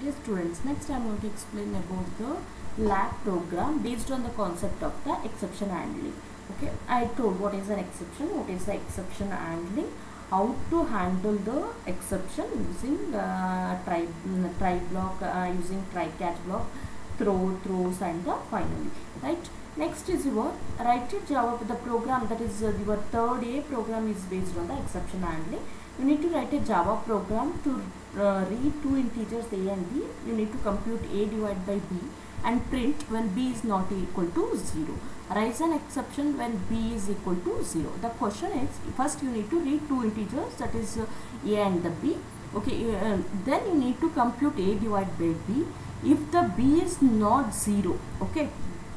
Dear students, next I am going to explain about the lab program based on the concept of the exception handling. Okay, I told what is an exception, what is the exception handling, how to handle the exception using uh, try, try block, uh, using try catch block, throw, throws and the finally, right? Next is your write it Java, the program that is uh, your third A program is based on the exception handling. You need to write a Java program to uh, read two integers a and b. You need to compute a divided by b and print when b is not equal to 0. Raise an exception when b is equal to 0. The question is first you need to read two integers that is uh, a and the b. Okay, uh, then you need to compute a divided by b. If the b is not 0, okay,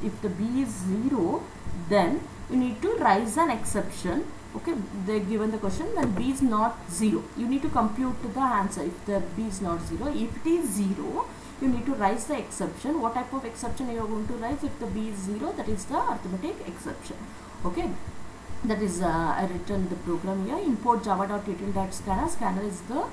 if the b is 0 then you need to raise an exception okay they given the question when b is not 0 you need to compute the answer. If the b is not 0 if it is 0 you need to raise the exception. What type of exception are you are going to raise if the b is 0 that is the arithmetic exception. Okay that is uh, I written the program here. Import java.util.scanner scanner is the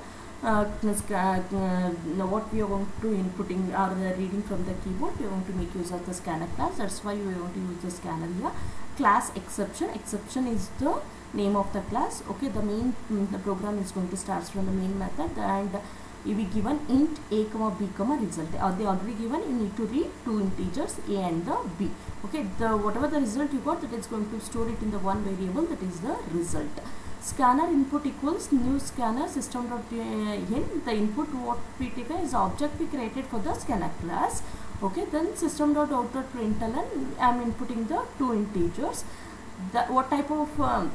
uh, uh, what we are going to inputting or uh, reading from the keyboard we are going to make use of the scanner class. That's why we are going to use the scanner here. Class exception. Exception is the name of the class. Okay the main mm, the program is going to start from the main method and you be given int a comma b comma result. Are they already given you need to read two integers a and the b. Okay the whatever the result you got that is going to store it in the one variable that is the result. Scanner input equals new scanner system dot in the input what we take is object we created for the scanner class. Okay then system dot out dot println i am inputting the two integers. The what type of um,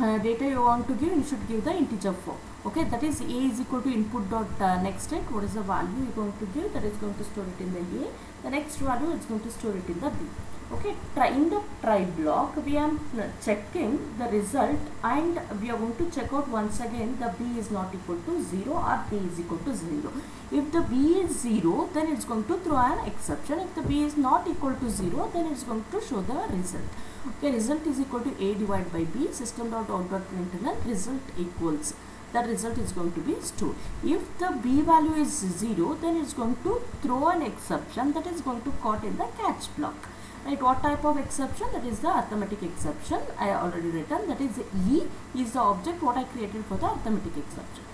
uh, data you want to give you should give the integer form okay that is a is equal to input dot uh, next state what is the value you're going to give? That is going to store it in the a. The next value is going to store it in the b okay in the try block. We are uh, checking the result and we are going to check out once again the b is not equal to 0 or b is equal to 0 if the b is 0 then it's going to throw an exception. If the b is not equal to 0 then it's going to show the result. Okay result is equal to a divided by b. System dot out dot println result equals. That result is going to be stored. If the b value is 0 then it's going to throw an exception that is going to caught in the catch block. Right, what type of exception? That is the arithmetic exception. I already written that is E is the object what I created for the arithmetic exception.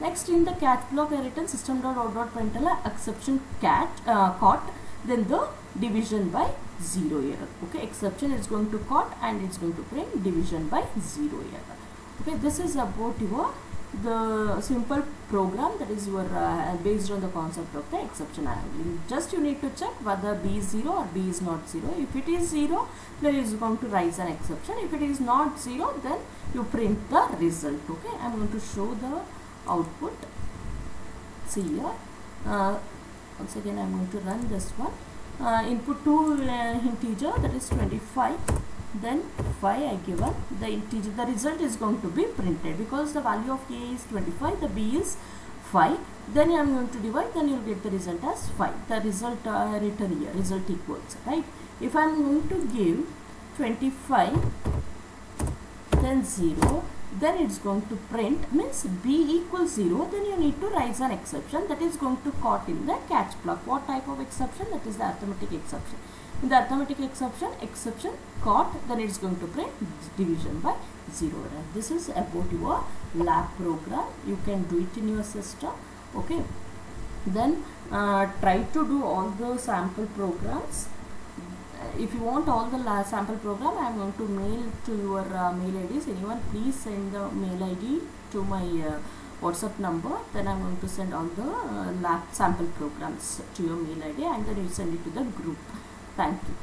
Next in the catch block I written system dot out dot println exception cat uh, caught then the division by 0 error. Okay, exception is going to caught and it's going to print division by 0 error. Okay, this is about your the simple program that is your uh, based on the concept of the exception handling just you need to check whether b is 0 or b is not 0 if it is 0 then it is going to rise an exception. If it is not 0 then you print the result okay? I'm going to show the output. See here. Uh, once again i'm going to run this one. Uh, input to uh, integer that is 25 then 5 I given the integer the result is going to be printed because the value of a is 25 the b is 5 then I am going to divide then you will get the result as 5 the result uh, written here result equals right? If I am going to give 25 then 0 then it's going to print means b equals 0 then you need to raise an exception that is going to caught in the catch block. What type of exception? That is the arithmetic exception. In the arithmetic exception exception caught then it's going to print division by 0 and this is about your lab program. You can do it in your system okay? Then uh, try to do all the sample programs if you want all the sample program I am going to mail to your uh, mail IDs anyone please send the mail ID to my uh, WhatsApp number. Then I'm going to send all the uh, lab sample programs to your mail ID and then you send it to the group. Thank you